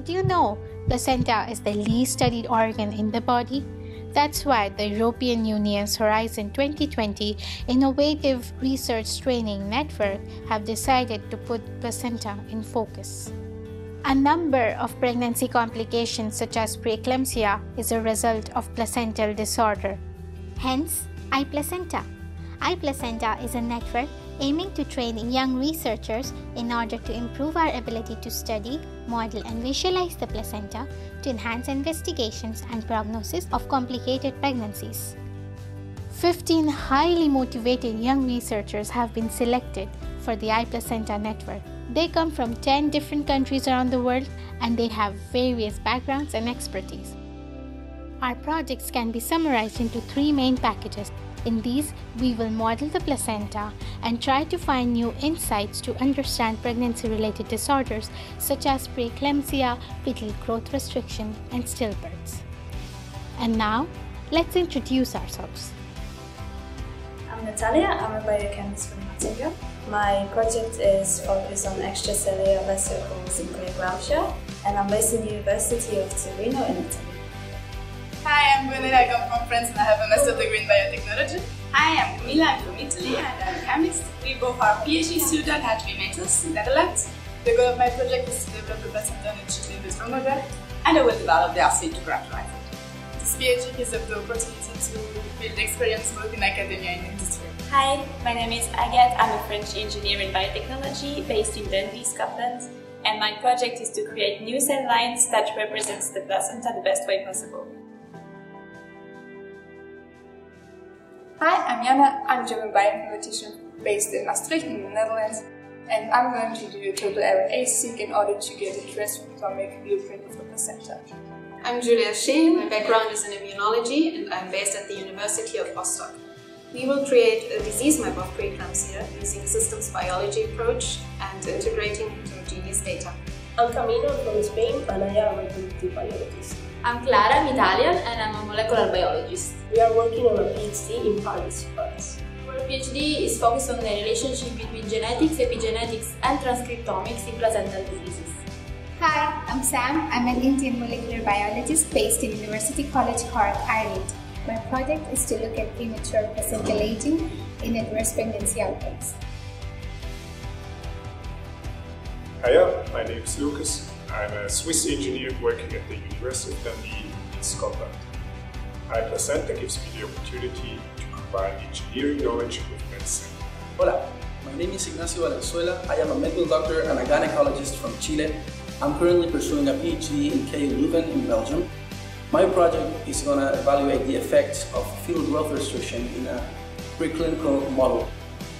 Did you know placenta is the least studied organ in the body? That's why the European Union's Horizon 2020 Innovative Research Training Network have decided to put placenta in focus. A number of pregnancy complications such as preeclampsia is a result of placental disorder. Hence, iPlacenta. iPlacenta is a network aiming to train young researchers in order to improve our ability to study, model, and visualize the placenta to enhance investigations and prognosis of complicated pregnancies. 15 highly motivated young researchers have been selected for the iPlacenta network. They come from 10 different countries around the world and they have various backgrounds and expertise. Our projects can be summarized into three main packages in these, we will model the placenta and try to find new insights to understand pregnancy related disorders such as preeclampsia, fetal growth restriction, and stillbirths. And now, let's introduce ourselves. I'm Natalia, I'm a biochemist from Nottingham. My project is focused on extracellular vesicles in preeclampsia, and I'm based in the University of Torino in Italy. Hi, I'm Gwyneth. I come from France and I have a master's degree in biotechnology. Hi, I'm Camila. I'm from Italy and I'm a chemist. We both are PhD students at Mimetas in Netherlands. The goal of my project is to develop a placenta and chicken with model and I will develop the assay to characterize it. This PhD gives us the opportunity to build experience both in academia and industry. Hi, my name is Agathe. I'm a French engineer in biotechnology based in Dundee, Scotland. And my project is to create new cell lines that represents the placenta the best way possible. Hi, I'm Jana. I'm a German bioinformatician based in Maastricht in the Netherlands. And I'm going to do a total RNA-seq in order to get a transcriptomic blueprint of the placenta. I'm Julia Sheen. My background is in immunology and I'm based at the University of Rostock. We will create a disease map of preeclampsia using a systems biology approach and integrating heterogeneous data. I'm Camino from Spain and I am a reproductive biologist. I'm Clara, I'm Italian and I'm a molecular biologist. We are working on a PhD in Paris, France. Our PhD is focused on the relationship between genetics, epigenetics and transcriptomics in placental diseases. Hi, I'm Sam. I'm an Indian molecular biologist based in University College Cork, Ireland. My project is to look at premature placental aging in adverse pregnancy outcomes. Hiya, my name is Lucas. I'm a Swiss engineer working at the University of Dundee in Scotland. iPlacenta gives me the opportunity to combine engineering knowledge with medicine. Hola, my name is Ignacio Valenzuela. I am a medical doctor and a gynecologist from Chile. I'm currently pursuing a PhD in KU Leuven in Belgium. My project is going to evaluate the effects of fetal growth restriction in a preclinical model.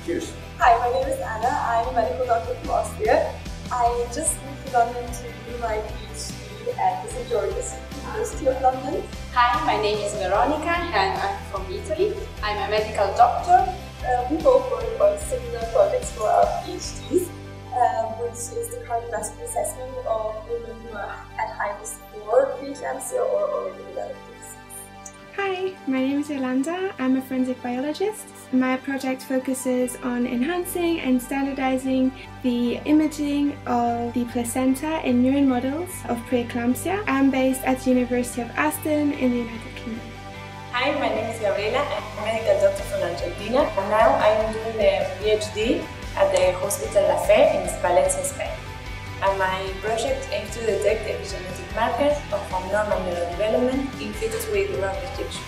Cheers. Hi, my name is Anna. I'm a medical doctor from Austria. I just moved to London to do my PhD at the St George's University of London. Hi, my name is Veronica and I'm from Italy. I'm a medical doctor. Uh, we both work on similar projects for our PhDs, uh, which is the cardiovascular assessment of women who are at high risk for preeclampsia or already developed My name is Yolanda. I'm a forensic biologist. My project focuses on enhancing and standardizing the imaging of the placenta in murine models of preeclampsia. I'm based at the University of Aston in the United Kingdom. Hi, my name is Gabriela. I'm a medical doctor from Argentina and now I'm doing a PhD at the Hospital La Fe in Valencia, Spain. And my project aims to detect epigenetic markers of abnormal neurodevelopment in fetus with growth restriction.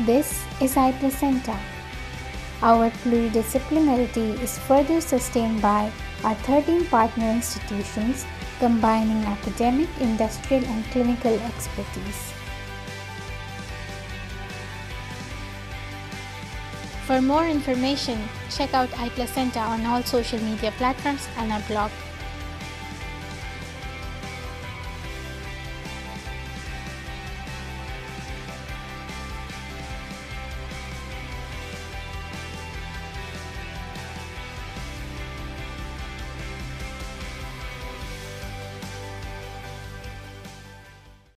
This is iPlacenta. Our pluridisciplinarity is further sustained by our 13 partner institutions combining academic, industrial and clinical expertise. For more information, check out iPlacenta on all social media platforms and our blog